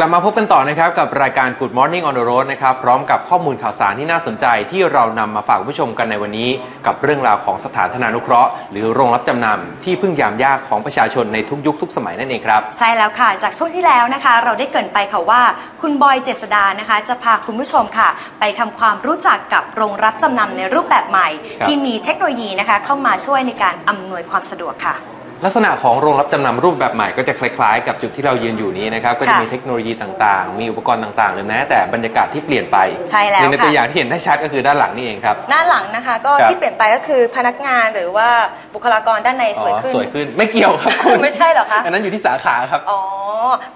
กลับมาพบกันต่อนะครับกับรายการ Good Morning on the Road นะครับพร้อมกับข้อมูลข่าวสารที่น่าสนใจที่เรานำมาฝากคุณผู้ชมกันในวันนี้ กับเรื่องราวของสถานธนานุเคราะห์ หรือโรงรับจำนำที่พึ่งยามยากของประชาชนในทุกยุคทุกสมัยนั่นเองครับ ใช่แล้วค่ะ จากช่วงที่แล้วนะคะ เราได้เกรินไปค่ะว่า คุณบอยเจษดานะคะ จะพาคุณผู้ชมค่ะ ไปทำความรู้จักกับโรงรับจำนำในรูปแบบใหม่ครับที่มีเทคโนโลยีนะคะเข้ามาช่วยในการอำนวยความสะดวกค่ะ ลักษณะของโรงรับจำนำรูปแบบใหม่ก็จะคล้ายๆ กับจุดที่เรายืนอยู่นี้นะครับก็จะมีเทคโนโลยีต่างๆ มีอุปกรณ์ต่างๆหรือแม้แต่บรรยากาศที่เปลี่ยนไปใช่แล้วหนึ่งในค่ะตัวอย่างที่เห็นได้ชัดก็คือด้านหลังนี่เองครับหน้าหลังนะคะก็ครับที่เปลี่ยนไปก็คือพนักงานหรือว่าบุคลากรด้านในสวยขึ้นอ๋อสวยขึ้นไม่เกี่ยวครับคุณไม่ใช่เหรอคะอันนั้นอยู่ที่สาขาครับอ๋อ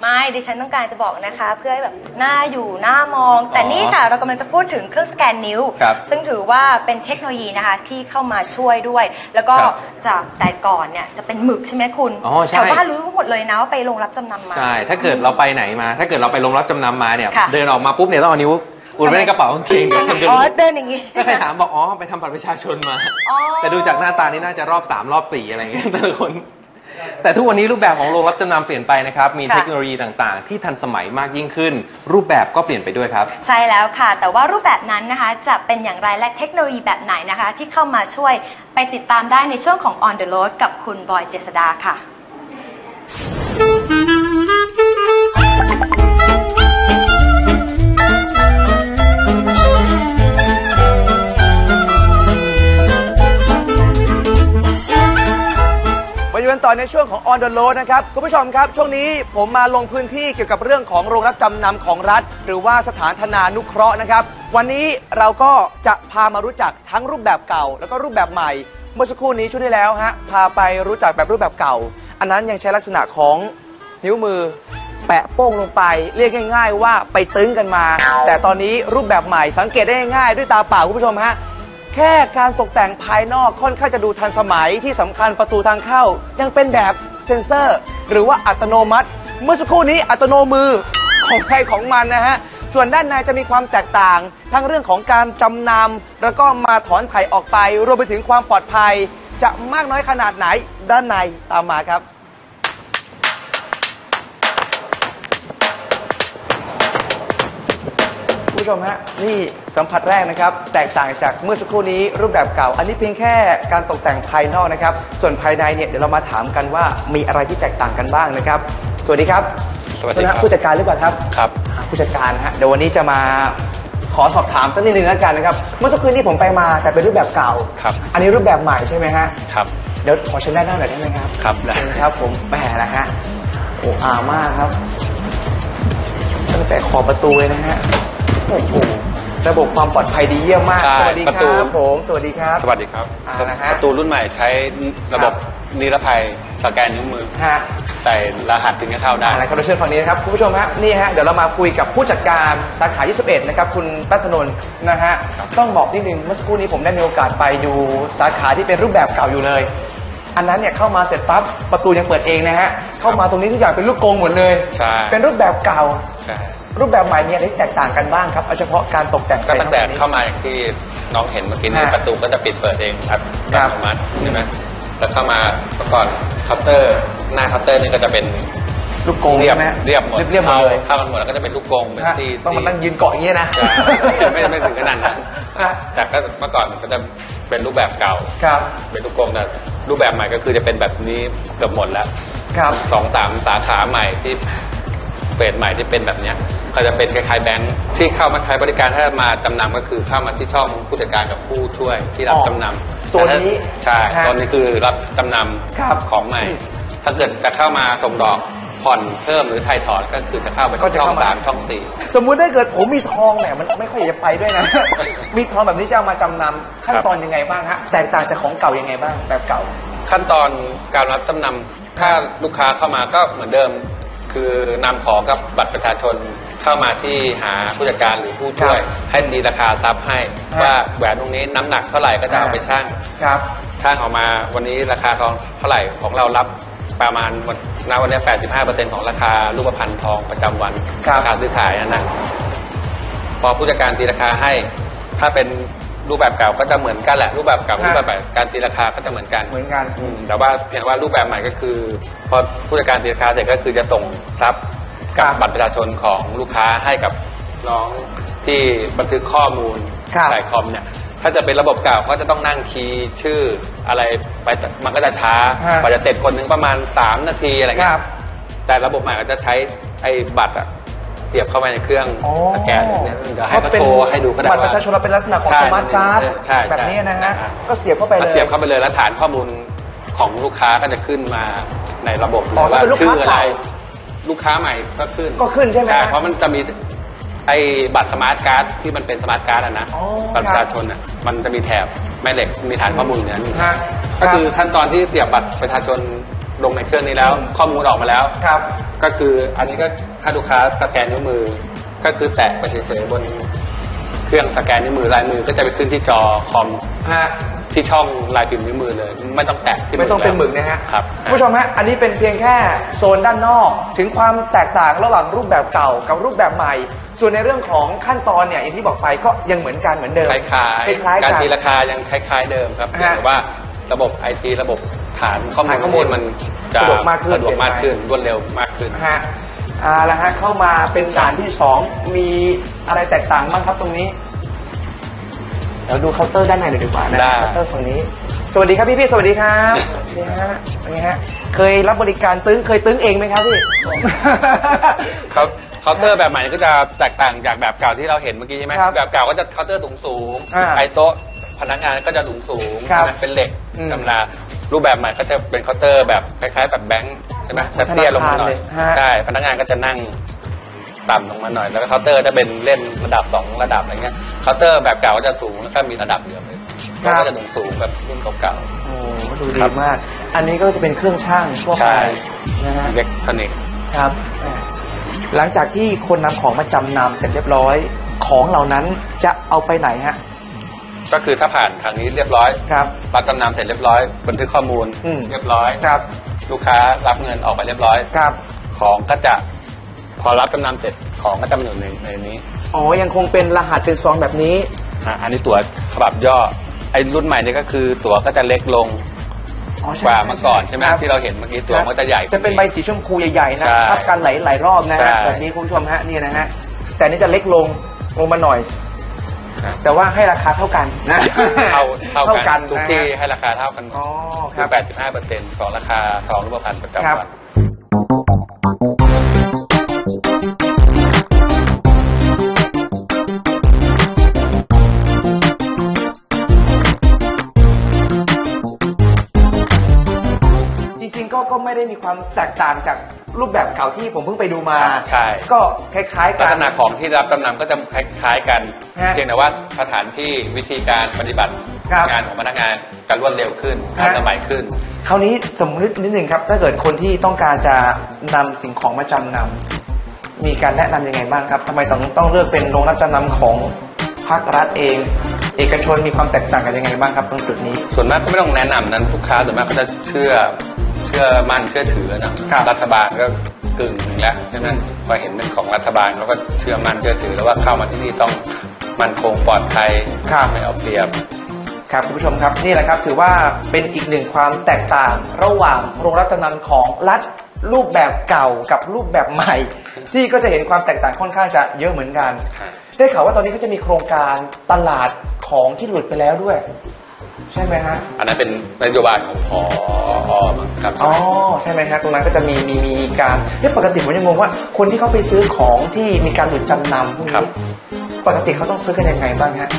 ไม่ดิฉันต้องการจะบอกนะคะ เพื่อให้แบบหน้าอยู่หน้ามอง แต่นี่ค่ะเรากำลังจะพูดถึงเครื่องสแกนนิ้วครับซึ่งถือว่าเป็นเทคโนโลยีนะคะที่เข้ามาช่วยด้วย แล้วก็ครับจากแต่ก่อนเนี่ยจะเป็นหมึกใช่ไหมคุณอ๋อใช่ แถวบ้านรู้หมดเลยนะว่าไปโรงรับจำนำมา ใช่ ถ้าเกิดเราไปไหนมา ถ้าเกิดเราไปลงรับจำนำมาเนี่ย ค่ะ เดินออกมาปุ๊บเนี่ยต้องเอานิ้วอุดไว้ในกระเป๋ากางเกงเดี๋ยวคนเดินอ๋อเดินอย่างนี้ถ้าใครถามบอกอ๋อไปทำบัตรประชาชนมา อ๋อ แต่ดูจากหน้าตานี่น่าจะรอบ 3 รอบ 4 อะไรอย่างเงี้ยแต่ละคน แต่ทุกวันนี้รูปแบบของโรงรับจำนำเปลี่ยนไปนะครับ มีค่ะเทคโนโลยีต่างๆ ที่ทันสมัยมากยิ่งขึ้น รูปแบบก็เปลี่ยนไปด้วยครับ ใช่แล้วค่ะ แต่ว่ารูปแบบนั้นนะคะ จะเป็นอย่างไรและเทคโนโลยีแบบไหนนะคะ ที่เข้ามาช่วยไปติดตามได้ในช่วงของ On the Road กับคุณบอยเจษดาค่ะ กันต่อในช่วงของ On the Road นะครับ คุณผู้ชมครับ ช่วงนี้ผมมาลงพื้นที่เกี่ยวกับเรื่องของโรงรับจำนำของรัฐ หรือว่าสถานธนานุเคราะห์นะครับ วันนี้เราก็จะพามารู้จักทั้งรูปแบบเก่า แล้วก็รูปแบบใหม่ เมื่อสักครู่นี้ช่วงที่แล้วฮะพาไปรู้จักแบบรูปแบบเก่า อันนั้นยังใช้ลักษณะของนิ้วมือ แปะโป้งลงไป เรียกง่าย ๆ ว่าไปตึงกันมา แต่ตอนนี้รูปแบบใหม่สังเกตได้ง่ายๆด้วยตาเปล่าคุณผู้ชมฮะ แค่การตกแต่งภายนอกค่อนข้างจะดูทันสมัยที่สำคัญประตูทางเข้า ยังเป็นแบบเซ็นเซอร์ หรือว่าอัตโนมัติ เมื่อสักครู่นี้อัตโนมือของใครของมันนะฮะ ส่วนด้านในจะมีความแตกต่าง ทั้งเรื่องของการจำนำแล้วก็มาถอนไถ่ออกไป รวมไปถึงความปลอดภัย จะมากน้อยขนาดไหนด้านในตามมาครับ ผู้ชมฮะนี่สัมผัสแรกนะครับ แตกต่างจากเมื่อสักครู่นี้รูปแบบเก่า อันนี้เพียงแค่การตกแต่งภายนอกนะครับ ส่วนภายในเนี่ยเดี๋ยวเรามาถามกันว่ามีอะไรที่แตกต่างกันบ้างนะครับ สวัสดีครับสวัสดีครับ ผู้จัดการหรือเปล่าครับครับอ่าผู้จัดการฮะเดี๋ยววันนี้จะมาขอสอบถามสักนิดนึงแล้วกันนะครับ เมื่อสักครู่นี้ผมไปมาแต่เป็นรูปแบบเก่าครับอันนี้รูปแบบใหม่ใช่ไหมฮะครับเดี๋ยวขอเชิญด้านหน้าหน่อยได้ไหมครับครับได้เชิญครับผมแหมนะฮะโอ้อามากครับตั้งแต่ขอบประตูเลยนะฮะ โอ้โหระบบความปลอดภัยดีเยี่ยมมาก ใช่สวัสดีประคตูรับผมสวัสดีครับ สวัสดีครับอ่านะฮะ ประตูรุ่นใหม่ใช้ระบบนิรภัยสแกนนิ้วมือ ฮะใส่รหัสถึงจะเข้าได้ อะไรครับเราเชิญฝั่งนี้นะครับคุณผู้ชมฮะนี่ฮะเดี๋ยวเรามาคุยกับผู้จัดการสาขา 21 นะครับคุณรัตนนท์นะฮะต้องบอกนิดนึงเมื่อสักครู่นี้ผมได้มีโอกาสไปดูสาขาที่เป็นรูปแบบเก่าอยู่เลย อันนั้นเนี่ยเข้ามาเสร็จปั๊บประตูยังเปิดเองนะฮะเข้ามาตรงนี้ทุกอย่างเป็นลูกกรงหมดเลย ใช่ เป็นรูปแบบเก่า ใช่ รูปแบบใหม่มีอะไรที่แตกต่างกันบ้างครับเอาเฉพาะการตกแต่งก็ตั้งแต่ภายนเข้ามาอย่างที่น้องเห็นเมื่อกี้นี้ฮะประตูก็จะปิดเปิดเองอัตครัอับตโนมัติใช่ไหมแล้วเข้ามาเมื่อก่อนเคาน์เตอร์หน้าเคาน์เตอร์นี่ก็จะเป็นลูกกรงเรียบใช่ไหมเรียบหมดเรียบๆหมดเลยเข้ากันหมดแล้วก็จะเป็นลูกกรงเป็นฮะที่ต้องมานั่งยืนเกาะอย่างเงี้ยนะใช่ไม่ไม่ถึงขนาดนั้นฮะแต่ก็เมื่อก่อนก็จะเป็นรูปแบบเก่าครับ เป็นลูกกรงแต่รูปแบบใหม่ก็คือจะเป็นแบบนี้เกือบหมดแล้วครับสองสามสาขาใหม่ที่เปิดใหม่ที่เป็นแบบเนี้ย ก็จะเป็นคล้ายๆแบงค์ที่เข้ามาใช้บริการถ้ามาจำนำก็คือเข้ามาที่ช่องผู้จัดการกับผู้ช่วยที่รับอ๋อจำนำโซนนี้ใช่ฮะตอนนี้คือรับจำนครับำของใหม่ ถ้าเกิดจะเข้ามาส่งดอกผ่อนเพิ่มหรือไทยถอนก็คือจะเข้าไปก็ที่จะช่อเข้างมา สามช่องสี่ สมมุติถ้าเกิดผมมีทองเนี่ยมันไม่ค่อยอยากจะไปด้วยนะ มีทองแบบนี้จะเอามาจำนำขั้นตอนยังไงบ้างฮะแตกต่างจากของเก่ายังไงบ้างแบบเก่า ขั้นตอนการรับจำนำถ้าลูกค้าเข้ามาก็เหมือนเดิม คือนำของกับบัตรประชาชน เข้ามาที่หาผู้จัดการหรือผู้ช่วย ให้มีราคาซับให้ ครับว่าแหวนตรงนี้น้ำหนักเท่าไหร่ก็จะเอาไปชั่งครับ ช่างออกมาวันนี้ราคาทองเท่าไหร่ของเรารับประมาณวันณวันนี้ 85%ของราคารูปพรรณทองประจำวันครับ ราคาซื้อขายนั่นนะพอผู้จัดการตีราคาให้ ถ้าเป็นรูปแบบเก่าก็จะเหมือนกันแหละ รูปแบบเก่ารูปแบบใหม่การตีราคาก็จะเหมือนกัน เหมือนกันอืมแต่ว่าเพียงว่ารูปแบบใหม่ก็คือ พอผู้จัดการตีราคาเสร็จก็คือจะส่งทรัพย์ กับครับบัตรประชาชนของลูกค้าให้กับน้องที่บันทึกข้อมูลครับใส่คอมเนี่ย ถ้าจะเป็นระบบเก่าก็จะต้องนั่งคีย์ชื่ออะไรไปมันก็จะช้าฮะกว่าจะเสร็จคนหนึงประมาณ 3 นาทีอะไรคเงี้รัยบแต่ระบบใหม่ก็จะใช้ไอ้บัตรอะเสียบเข้าไปในเครื่องอ๋อสแกนเนี่ยเดี๋ยวให้เขาโชว์ให้ดูก็ได้บัตรประชาชนว่าเราเป็นลักษณะของใช่ smart card ใช่ใช่แบบนี้นะฮะอ่าก็เสียบเข้าไปเลยเสียบเข้าไปเลยแล้วฐานข้อมูลของลูกค้าก็จะขึ้นมาในระบบเลยอ๋อว่าชื่ออะไรถ้าเป็นลูกค้าเก่า ลูกค้าใหม่ก็ขึ้นก็ขึ้นใช่ไหมใช่ฮะเพราะมันจะมีไอ้บัตร smart card ที่มันเป็น smart card อะนะอ๋อบัตรประชาชนอะมันจะมีแถบแม่เหล็กมีฐานข้อมูลอยู่ในนั้นฮะก็คือขั้นตอนที่เสียบบัตรประชาชนลงในเครื่องนี้แล้วข้อมูลออกมาแล้ว ครับ ก็คืออันนี้ก็ถ้าลูกค้าสแกนนิ้วมือ ก็คือแตะไปเฉยๆบน เครื่องสแกนนิ้วมือลายมือก็จะไปขึ้นที่จอคอม ฮะ ที่ช่องลายพิมพ์นิ้วมือเลย ไม่ต้องแตะที่ไม่ต้องเป็นหมึกนะฮะครับคุณผู้ชมฮะอันนี้เป็นเพียงแค่โซนด้านนอก ถึงความแตกต่างระหว่างรูปแบบเก่ากับรูปแบบใหม่ ส่วนในเรื่องของขั้นตอนเนี่ยอย่างที่บอกไปก็ยังเหมือนกันเหมือนเดิมคล้ายๆคล้ายๆการกันตีราคายังคล้ายๆเดิมครับฮะเพียงแต่ว่าระบบไอทีระบบฐานข้อมูลฐานข้อมูลมันจะสะดวกมากขึ้นสะดวกมากขึ้นรวดเร็วมากขึ้นฮะเอาละฮะเข้ามาเป็นด่านที่สองมีอะไรแตกต่างบ้างครับตรงนี้เดี๋ยวดูเคาน์เตอร์ด้านในหน่อยดีกว่านะได้ เคาน์เตอร์ฝั่งนี้ สวัสดีครับพี่พี่ๆสวัสดีครับนี่ฮะนี่ฮะเคยรับบริการตึ๊งเคยตึ๊งเองไหมครับพี่เขาเคาน์เตอร์แบบใหม่ก็จะแตกต่างจากแบบเก่าที่เราเห็นเมื่อกี้ใช่ไหมครับแบบเก่าก็จะเคาน์เตอร์สูงสูงๆอ่าไอโต๊ะพนักงานก็จะสูงสูงๆครับใช่ไหมเป็นเหล็กอืมธรรมดารูปแบบใหม่ก็จะเป็นเคาน์เตอร์แบบคล้ายๆแบบแบงค์ใช่ไหมเหมืจะอนเตี้ยลงมาหน่อยธนาคารเลยฮะ ใช่พนักงานก็จะนั่ง ต่ำลงมาหน่อย แล้วก็เคาน์เตอร์จะเป็นเล่นระดับสองระดับอะไรเงี้ยเคาน์เตอร์แบบเก่าก็จะสูงแล้วก็มีระดับเดียวเลยครับก็จะสูงสูงๆแบบรุ่นเก่า โอ้ดูดีครับ มาก อันนี้ก็จะเป็นเครื่องชั่งทั่วไปใช่นะฮะๆอิเล็กทรอนิกส์ครับอ่าหลังจากที่คนนำของมาจำนำเสร็จเรียบร้อย ของเหล่านั้นจะเอาไปไหนฮะ ก็คือถ้าผ่านทางนี้เรียบร้อยครับ รับจำนำเสร็จเรียบร้อย บันทึกข้อมูลอืม เรียบร้อย ครับ ลูกค้ารับเงินออกไปเรียบร้อย ครับ ของก็จะ พอรับจำนำเสร็จของก็จะมาอยู่ในในนี้อ๋อ ยังคงเป็นรหัสเป็นซองแบบนี้ อะอันนี้ตั๋วฉบับย่อไอ้รุ่นใหม่นี่ก็คือตั๋วก็จะเล็กลงอ๋อใช่กว่าเมื่อก่อนใช่ไหมครับ ที่เราเห็นเมื่อกี้ตั๋วมันก็จะใหญ่จะเป็นใบสีชมพูใหญ่ๆนะใช่ทับกันหลายหลายๆรอบนะใช่ฮะแบบนี้คุณผู้ชมฮะนี่นะฮะแต่อันนี่จะเล็กลงลงมาหน่อย ครับ แต่ว่าให้ราคาเท่ากันนะเท่าเท่ากันทุกนะฮะที่ให้ราคาเท่ากันหมดอ๋อคคืรัอบ85เปอร์เซ็นต์ของราคาทองรูปพรรณประครัจำบวัน ไม่ได้มีความแตกต่างจากรูปแบบเก่าที่ผมเพิ่งไปดูมา ใช่ ก็คล้ายๆกัลักน ษณะของที่รับจำนำก็จะคล้ายๆกัน ฮะเพียงแต่ว่าสถานที่วิธีการปฏิบัติครับงานของพนักงานจะรวดเร็วขึ้นฮะ ทันสมัยขึ้น คราวนี้สมมตินิดหนึ่งครับ ถ้าเกิดคนที่ต้องการจะนำสิ่งของมาจำนำมีการแนะนำยังไงบ้างครับทำไมต้องต้องเลือกเป็นโรงรับจำนำของภาครัฐเอง เอกชนมีความแตกต่างกันยังไงบ้างครับตรงจุดนี้ ส่วนมากก็ไม่ต้องแนะนำนั้นลูกค้าส่วนมากก็จะเชื่อเชื่อมั่นเชื่อถือนะครับรัฐบาลก็กึ่งหนึ่งแล้วใช่ไหมพอเห็นเป็นของรัฐบาลเขาก็เชื่อมั่นเชื่อถือแล้วว่าเข้ามาที่นี่ต้องมั่นคงปลอดภัยครับไม่เอาเปรียบครับคุณผู้ชมครับนี่แหละครับ ถือว่าเป็นอีกหนึ่งความแตกต่างระหว่างโรงรับจำนำของรัฐรูปแบบเก่ากับรูปแบบใหม่ ที่ก็จะเห็นความแตกต่างค่อนข้างจะเยอะเหมือนกันครับได้ข่าวว่าตอนนี้ก็จะมีโครงการตลาดของที่หลุดไปแล้วด้วย ใช่ไหมฮะอันนั้นเป็นนโยบายของพอมั้งครับอ๋อใช่ไหมฮะตรงนั้นก็จะมีมีมีการเอ๊ะปกติผมยังงงว่า คนที่เขาไปซื้อของที่มีการหลุดจำนำพวกครันี้บปกติเขาต้องซื้อกันยังไงบ้างฮะ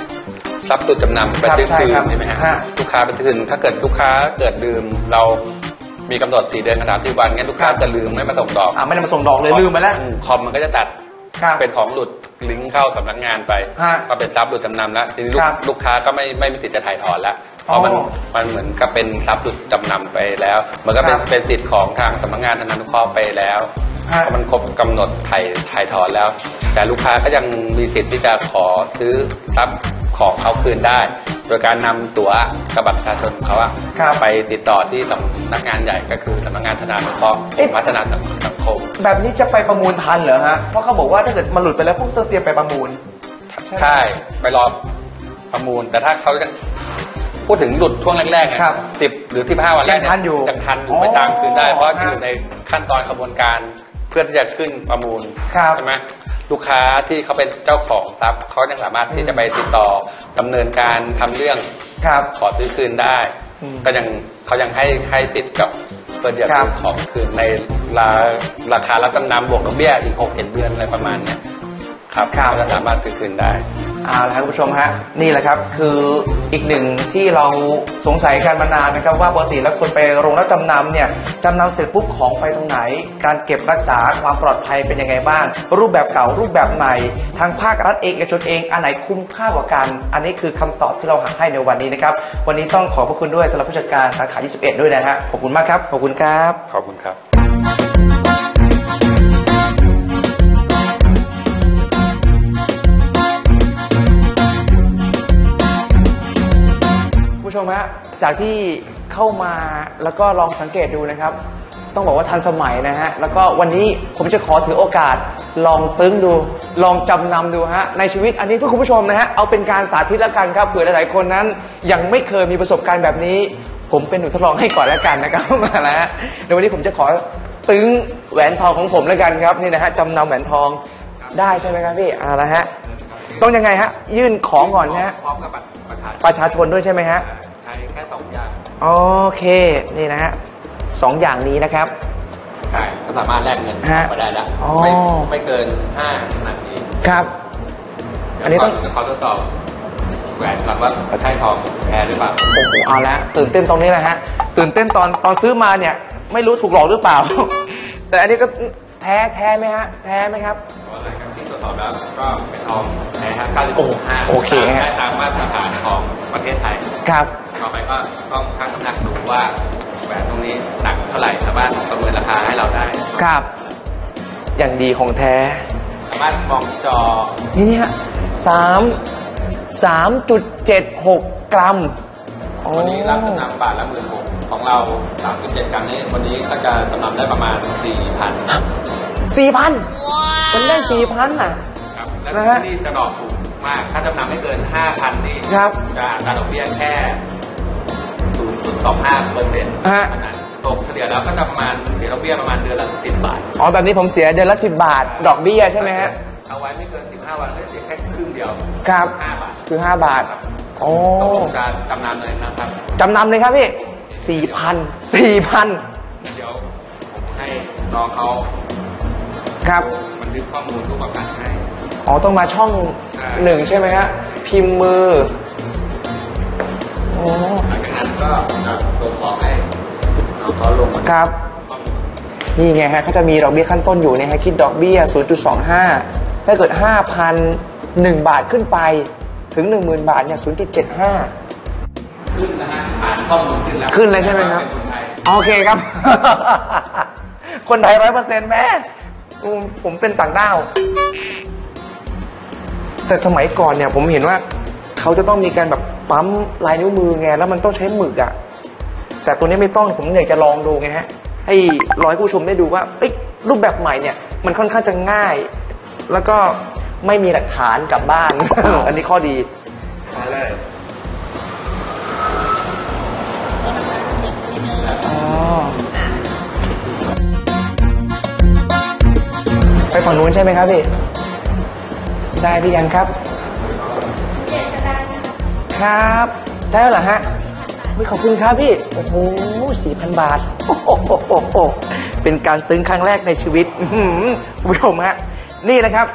ทรัพย์ตุดจำนำไปครับซื้อใช่คืนครับใช่ไหมฮะฮะลูกค้าไปซื้อคืนถ้าเกิดลูกค้าเกิดดื่มเรามีกำหนดสี่เดือนขนาดที่วันงั้นลูกค้าครับจะลืมไม่มาส่งดอกอ่าไม่ได้มาส่งดอกเลยลืมไปแล้วอืคอมมันก็จะตัด ครับเป็นของหลุดลิงก์เข้าสำนักงานไปฮะก็เป็นทรัพย์หลุดจำนำแล้วทีนี้ลูกครับลูกค้าก็ไม่ไม่มีสิทธิ์จะถ่ายถอนแล้วเพราะมันอ๋อมันเหมือนกับเป็นทรัพย์หลุดจำนำไปแล้วมันก็เป็นครับเป็นสิทธิ์ของทางสำนักงานธนานุเคราะห์ไปแล้วฮะ เพราะมันครบกำหนดถ่ายถ่ายถอนแล้ว แต่ลูกค้าก็ยังมีสิทธิ์ที่จะขอซื้อทรัพย์ของเขาคืนได้โดยการนำตั๋วกับบัตรประชาชนของเขาอะครับ ไปติดต่อที่สำนักงานใหญ่ก็คือสำนักงานธนานุเคราะห์เอ๊ะพัฒนาสังคม แบบนี้จะไปประมูลทันเหรอฮะ เพราะเขาบอกว่าถ้าเกิดมันหลุดไปแล้วพวกต้องเตรียมไปประมูล ใช่ไปรอประมูล แต่ถ้าเขาจะพูดถึงหลุดช่วงแรกๆไงครับสิบหรือสิบห้าวันแรกยังทันอยู่ยังทันอยู่อ๋อไปตามคืนได้เพราะฮะอยู่ในขั้นตอนกระบวนการพื่อที่จะขึ้นประมูลครับใช่ไหมลูกค้าที่เขาเป็นเจ้าของทรัพย์เขายังสามารถที่จะไปติดต่อ ดำเนินการทำเรื่องครับ ขอซื้อคืนได้ อืมก็ยังเขายังให้ให้สิทธิ์กับเพื่อจะครับ ของคืนในราราคารับจำนำบวกดอกเบี้ยอีกหกเจ็ดเดือนอะไรประมาณเนี้ยครับครับก็สามารถซื้อคืนได้ เอาละครับคุณผู้ชมฮะนี่แหละครับคืออีกหนึ่งที่เราสงสัยกันมานานนะครับว่าปกติแล้วคนไปโรงรับจำนำเนี่ยจำนำเสร็จปุ๊บของไปตรงไหน การเก็บรักษาความปลอดภัยเป็นยังไงบ้าง รูปแบบเก่ารูปแบบใหม่ทางภาครัฐเองเอกชนเองอันไหนคุ้มค่ากว่ากัน อันนี้คือคำตอบที่เราหาให้ในวันนี้นะครับวันนี้ต้องขอบพระคุณด้วยสำหรับผู้จัดการสาขา 21 ด้วยนะฮะขอบคุณมากครับขอบคุณครับขอบคุณครับ มฮะจากที่เข้ามาแล้วก็ลองสังเกตดูนะครับ ต้องบอกว่าทันสมัยนะฮะแล้วก็วันนี้ผมจะขอถือโอกาส ลองตึ้งดู ลองจำนำดูฮะในชีวิตอันนี้เพื่อคุณผู้ชมนะฮะเอาเป็นการสาธิตแล้วกันครับเผื่อหลายๆคนนั้น ยังไม่เคยมีประสบการณ์แบบนี้ ผมเป็นหนูทดลองให้ก่อนแล้วกันนะครับมาแล้วฮะในวันนี้ผมจะขอตึ้งแหวนทองของผมแล้วกันครับนี่นะฮะจำนำแหวนทองได้ใช่ไหมครับพี่อ่าละฮะต้องยังไงฮะยื่นของก่อนนะฮะพร้อมกับบัตรประชาชนประชาชนด้วยใช่ไหมฮะ ใช้แค่สองอย่างโอเคนี่นะฮะสองอย่างนี้นะครับ ใช่ก็สามารถแลกเงินฮะมาได้แล้วอ๋อ ไม่ไม่เกินห้านาทีครับ อันนี้ต้อง เดี๋ยวขอทดสอบแหวนก่อนว่าใช่ทองแท้หรือเปล่าโอ้โหเอาละตื่นเต้นตรงนี้แหละฮะตื่นเต้นตอนตอนซื้อมาเนี่ยไม่รู้ถูกหลอกหรือเปล่า แต่อันนี้ก็แท้แท้ไหมฮะแท้ไหมครับอะไรครับที่ตรวจสอบแล้วก็เป็นทองแท้ครับโอ้โห96.5โอเคฮะ ได้ตามมาตรฐานของประเทศไทย ครับ ต่อไปก็ต้องชั่งน้ำหนักดูว่าแหวนตรงนี้หนักเท่าไหร่สามารถประเมินราคาให้เราได้ ครับ อย่างดีของแท้ สามารถมองที่จอนี่เนี่ยสามสามจุดเจ็ดหกกรัมอ๋อวันนี้รับจำนำบาทละหมื่นหกของเรา3.7กรัมนี้วันนี้ก็จะจำนำได้ประมาณ4,000สี่พันมันได้สี่พันอะ ครับและนะฮะ ที่นี่จะดอกถูกมาก ถ้าจำนำไม่เกิน5,000นี่ครับ จะอัตราดอกเบี้ยแค่ 0.25เปอร์เซ็นต์ฮะ นั้นตกเฉลี่ยแล้วก็จะประมาณเสียดอกเบี้ยประมาณเดือนละ10บาทอ๋อแบบนี้ผมเสียเดือนละสิบบาท ดอกเบี้ยใช่ไหมฮะ เอาไว้ไม่เกิน 15 วันก็จะเสียแค่ครึ่งเดียวครับ 5บาทคือห้าบาท โอ้ ตกลงจะจำนำเลยนะครับ จำนำเลยครับพี่สี่พันสี่พันเดี๋ยวผมให้น้องเขาครับ บันทึกข้อมูลทุกประการให้ อ๋อ ต้องมาช่องใช่ หนึ่งใช่ไหมฮะ พิมพ์มือ โอ้ หลังจา กนั้นก็จะส่งของให้น้องเขาลงบันทึกครับข้อมูลนี่ไงฮะเขาจะมีดอกเบี้ยขั้นต้นอยู่เนี่ยฮะคิดดอกเบี้ย 0.25 ถ้าเกิด 5,000 1 บาทขึ้นไปถึง 10,000 บาทเนี่ย 0.75 ขึ้นนะฮะผ่านข้อมูลขึ้นแล้วขึ้นเลยใช่ไหมครับ เป็นคนไทยโอเคครับ คนไทยร้อยเปอร์เซ็นต์แม่อืมผมเป็นต่างด้าว แต่สมัยก่อนเนี่ยผมเห็นว่า เขาจะต้องมีการแบบปั๊มลายนิ้วมือไงแล้วมันต้องใช้หมึกอะแต่ตัวนี้ไม่ต้องผมอยากจะลองดูไงฮะให้ร้อยผู้ชมได้ดูว่าเอ้รูปแบบใหม่เนี่ยมันค่อนข้างจะง่าย แล้วก็ไม่มีหลักฐานกลับบ้าน อันนี้ข้อดีมาเลยไปฝั่งนู้นใช่ไหมครับพี่ ได้หรือยังครับ ครับ ได้แล้วเหรอฮะวิขอบคุณครับพี่ โอ้โหสี่พันบาทโอ้โหโอ้โหโอ้โหเป็นการตึงครั้งแรกในชีวิตอื้อหือคุณผู้ชมฮะ นี่นะครับ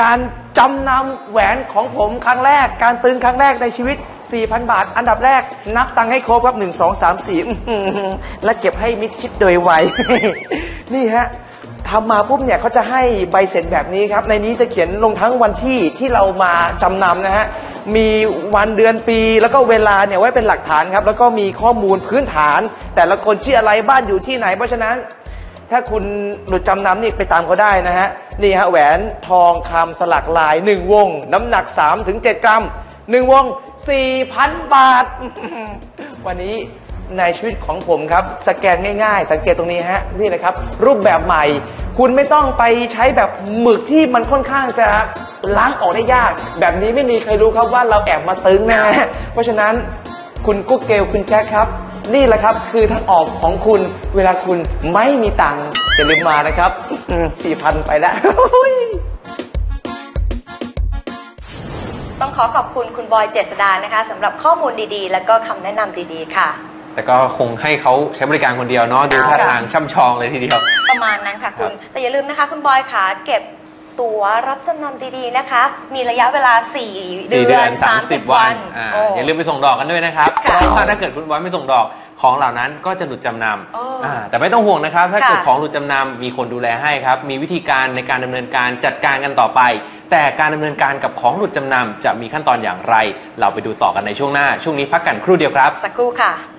การจำนำแหวนของผมครั้งแรก การตึงครั้งแรกในชีวิต 4,000 บาท อันดับแรก นับตังค์ให้ครบครับ 1 2 3 4อื้อหือและเก็บให้มิดชิดโดยไว นี่ฮะทำมาปุ๊บเนี่ยเขาจะให้ใบเสร็จแบบนี้ครับ ในนี้จะเขียนลงทั้งวันที่ที่เรามาจำนำนะฮะ มีวันเดือนปีแล้วก็เวลาเนี่ยไว้เป็นหลักฐานครับ แล้วก็มีข้อมูลพื้นฐาน แต่ละคนชื่ออะไรบ้านอยู่ที่ไหน เพราะฉะนั้น ถ้าคุณหลุดจำนำนี่ไปตามเขาได้นะฮะนี่ฮะแหวนทองคำสลักลาย 1 วง น้ำหนัก 3-7ถึง7กรัม 1 วง 4,000 บาท วันนี้ในชีวิตของผมครับ สแกนง่ายๆ สังเกตตรงนี้ฮะนี่นะครับ รูปแบบใหม่ คุณไม่ต้องไปใช้แบบหมึกที่มันค่อนข้างจะล้างออกได้ยาก แบบนี้ไม่มีใครรู้ครับว่าเราแอบมาตึงนะเพราะฉะนั้นคุณกุ๊กเกลคุณแจ็คครับ นี่แหละครับคือทางออกของคุณเวลาคุณไม่มีตังค์อย่าลืมมานะครับสี่พันไปแล้วต้องขอขอบคุณคุณบอยเจษดานะคะสำหรับข้อมูลดีๆ และก็คำแนะนำดีๆ ค่ะ แต่ก็คงให้เขาใช้บริการคนเดียวเนาะดูท่าทางช่ำชองเลยทีเดียว ประมาณนั้นค่ะคุณ แต่อย่าลืมนะคะ คุณบอยค่ะเก็บตั๋วรับจำนำดีๆนะคะ มีระยะเวลา4สี่เดืเดืออนน30 30 วัวันนอ่าโอ้อย่าลืมไปส่งดอกกันด้วยนะครับ เพค่ะราะว่าถ้าเกิดคุณบอยไม่ส่งดอกของเหล่านั้นก็จะหลุดจำนโอ้ำอ่าแต่ไม่ต้องห่วงนะครับ ถ้าเกิดค่ะของหลุดจำนำมีคนดูแลให้ครับ มีวิธีการในการดำเนินการจัดการกันต่อไป แต่การดำเนินการกับของหลุดจำนำจะมีขั้นตอนอย่างไร เราไปดูต่อกันในช่วงหน้า ช่วงนี้พักกันครู่เดียวครับ สักครู่ค่ะ